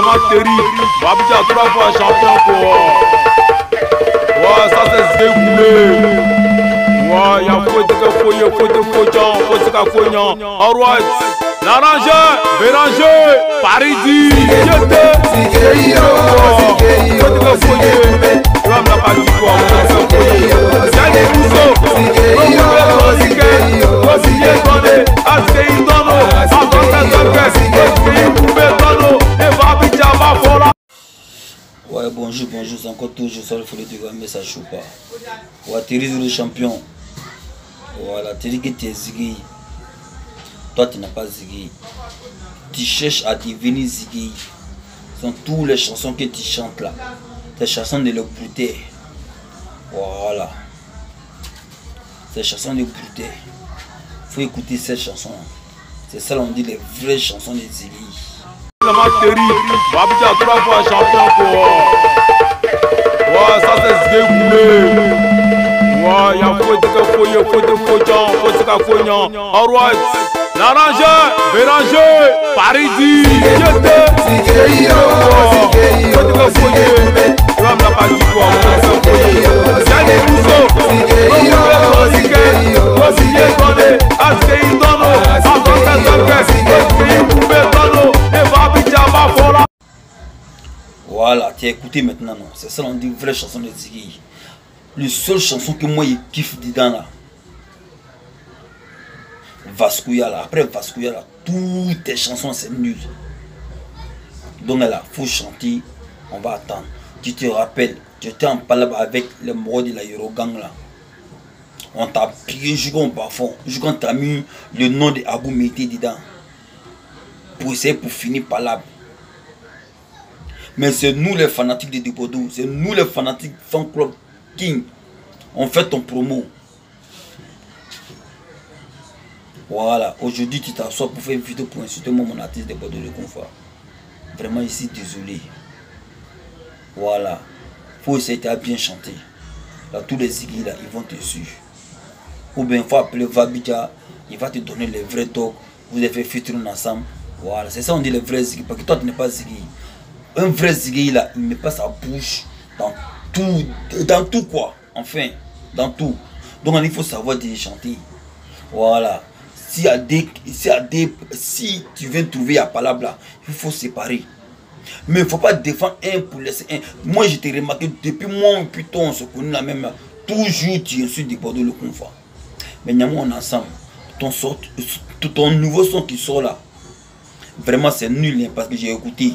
vraiment terrible. Babidja trois fois champion quoi. Ouais, ça c'est Zégoulé. Ouais, y'a faut de que faut, y'a faut de faut, Jean, faut de que faut, Jean. Alright. L'arrangeur, Béranger, Paridi, Yété. Faut de que faut, yé. Tu vas me Bonjour, c'est encore toujours sur le folie du mais ça joue pas. Thierry le champion. Voilà, Thierry que tu es Ziggy. Toi, tu n'as pas Ziggy. Tu cherches à devenir Ziggy. Ce sont toutes les chansons que tu chantes là. Ces chansons de l'opulité. Voilà. Ces chansons de l'opulité. faut écouter ces chansons. C'est ça, on dit les vraies chansons de Ziggy. fois champion quoi. Ouais, ça c'est Zégoulé. Ouais, y'a faut de que faut, y'a faut de faut, Jean, faut de que faut, Jean. Alright. L'arrangeur, Béranger, Paridi, Yété. Faut de que tu as écouté maintenant, non C'est ça, on dit vraie chanson de Ziggy. Le seule chanson que moi, je kiffe dedans là. Vascouya là. Après Vascouya là, toutes tes chansons, c'est nul. Donc là, faut chanter, on va attendre. Tu te rappelles, tu étais en palabre avec les morts de la Eurogang là. On t'a piqué jusqu'au parfum, jusqu'on t'a mis le nom de Abou Mété dedans. Pour essayer pour finir palabre. Mais c'est nous les fanatiques de Depodou, c'est nous les fanatiques fan club King. On fait ton promo. Voilà, aujourd'hui tu t'assois pour faire une vidéo pour insulter mon artiste de Bordeaux de Confort. Vraiment ici, désolé. Voilà. Faut essayer de bien chanter. Là, tous les ziggy là, ils vont te suivre. Ou bien, faut appeler Vabidja, il va te donner les vrais talks. Vous avez fait featuring ensemble. Voilà, c'est ça on dit les vrais ziggy. Parce que toi, tu n'es pas ziggy. Un vrai ziggy là, il met pas sa bouche dans tout, dans tout quoi. Enfin, dans tout. Donc il faut savoir de chanter. Voilà. Si, à des, si, à des, si tu viens trouver à palabre là, il faut séparer. Mais il ne faut pas défendre un pour laisser un. Moi, je remarqué depuis moi, putain, on se connaît la même. Toujours, tu insultes des Bordeaux le confort. Mais on est ensemble. Ton, sort, ton nouveau son qui sort là, vraiment, c'est nul hein, parce que j'ai écouté.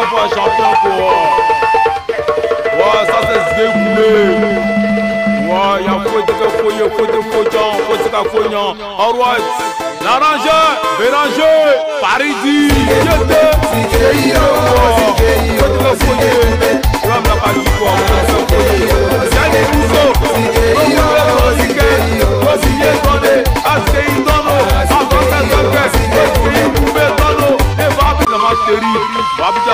va chanter encore. Ouais, ça c'est Zégoulé. Ouais, y'a fouet de fouet, fouet de fouettant, fouet de fouettant. Alright, l'arranger, mélanger, Parisi, j'étais. Fouet de fouet, tu vas me la partie pour moi.